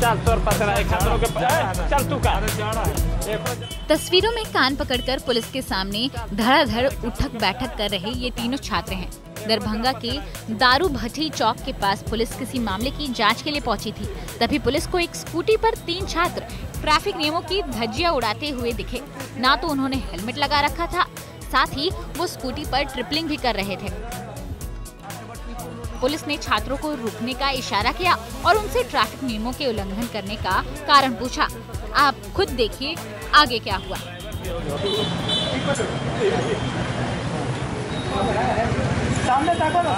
चल तोर चल तू तस्वीरों में कान पकड़कर पुलिस के सामने धड़ाधड़ उठक बैठक कर रहे ये तीनों छात्र हैं। दरभंगा के दारू भट्टी चौक के पास पुलिस किसी मामले की जाँच के लिए पहुँची थी। तभी पुलिस को एक स्कूटी पर तीन छात्र ट्रैफ़िक नियमों की धज्जियाँ उड़ाते हुए दिखे। ना तो उन्होंने हेलमेट लगा रखा था, साथ ही वो स्कूटी पर ट्रिपलिंग भी कर रहे थे। पुलिस ने छात्रों को रुकने का इशारा किया और उनसे ट्रैफ़िक नियमों के उल्लंघन करने का कारण पूछा। आप खुद देखिए आगे क्या हुआ। सामने ताको ना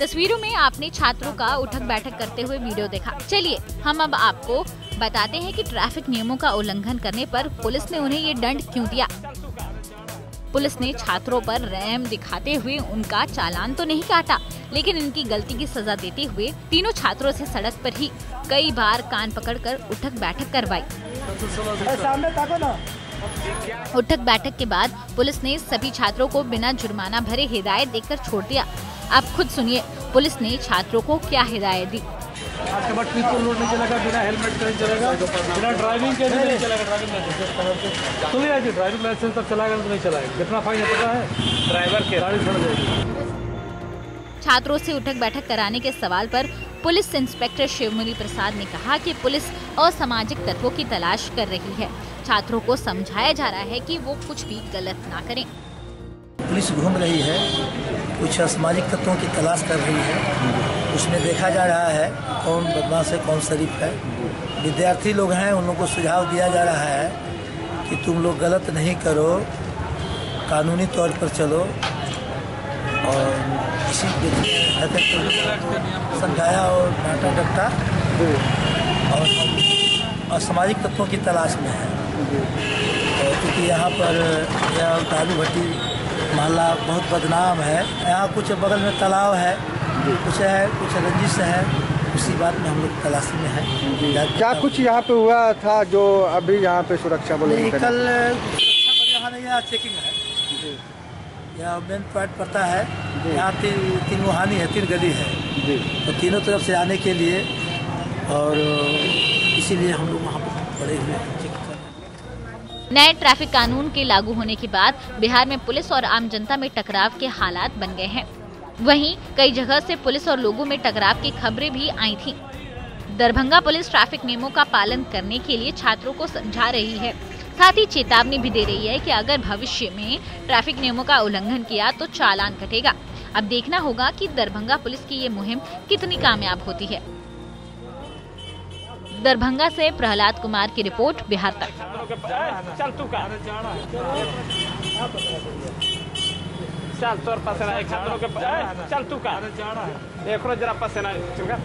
तस्वीरों में आपने छात्रों का उठक बैठक करते हुए वीडियो देखा। चलिए हम अब आपको बताते हैं कि ट्रैफ़िक नियमों का उल्लंघन करने पर पुलिस ने उन्हें ये दंड क्यों दिया? पुलिस ने छात्रों पर रैम दिखाते हुए उनका चालान तो नहीं काटा, लेकिन इनकी गलती की सजा देते हुए तीनों छात्रों से सड़क पर ही कई बार कान पकड़कर उठक बैठक करवाई। उठक बैठक के बाद पुलिस ने सभी छात्रों को बिना जुर्माना भरे हिदायत देकर छोड़ दिया। आप खुद सुनिए, पुलिस ने छात्रों को क्या हिदायत दी? आज के बाद ट्रिपल रोड नहीं चलेगा बिना हेलमेट के नहीं चलेगा बिना ड्राइविंग के नहीं चलेगा ड्राइविंग लाइसेंस सुनिए ड्राइविंग लाइसेंस तक चलाएगा तो नहीं चलाएगा। कितना फाइन है पता है। ड्राइवर के। गाड़ी छोड़ जाएगी छात्रों से उठक बैठक कराने के सवाल पर पुलिस इंस्पेक्टर शिवमुनि प्रसाद ने कहा कि पुलिस असामाजिक तत्वों की तलाश कर रही है। छात्रों को समझाया जा रहा है कि वो कुछ भी गलत ना करें। पुलिस घूम रही है कुछ असामाजिक तत्वों की तलाश कर रही है। उसमें देखा जा रहा है कौन बदमाश है, कौन शरीफ है। विद्यार्थी लोग हैं, उन लोगों को सुझाव दिया जा रहा है कि तुम लोग गलत नहीं करो, कानूनी तौर पर चलो और इसी समझाया और डांटा डपटा और असामाजिक तत्वों की तलाश में है। क्योंकि यहाँ पर यह दारू भट्टी मोहल्ला बहुत बदनाम है। यहाँ कुछ बगल में तालाब है। कुछ है कुछ रंजिश है उसी बात में हम लोग तलाशी में हैं। क्या कुछ यहाँ पे हुआ था जो अभी यहाँ पे सुरक्षा बलों कल यहाँ नहीं यहाँ चेकिंग है। यहाँ मेन पॉइंट पड़ता है यहाँ तीन तीन मुहानी है तीन गली है। जी। तो तीनों तरफ़ से आने के लिए और इसीलिए हम लोग वहाँ पर पड़े हुए चेक कर रहे हैं। नए ट्रैफ़िक कानून के लागू होने के बाद बिहार में पुलिस और आम जनता में टकराव के हालात बन गए हैं। वहीं कई जगह से पुलिस और लोगों में टकराव की खबरें भी आई थीं। दरभंगा पुलिस ट्रैफ़िक नियमों का पालन करने के लिए छात्रों को समझा रही है। साथ ही चेतावनी भी दे रही है कि अगर भविष्य में ट्रैफ़िक नियमों का उल्लंघन किया तो चालान कटेगा। अब देखना होगा कि दरभंगा पुलिस की ये मुहिम कितनी कामयाब होती है। दरभंगा से प्रहलाद कुमार की रिपोर्ट बिहार तक। चल तू तोर पास एक ए, चल तू का एक जरा पसेना चल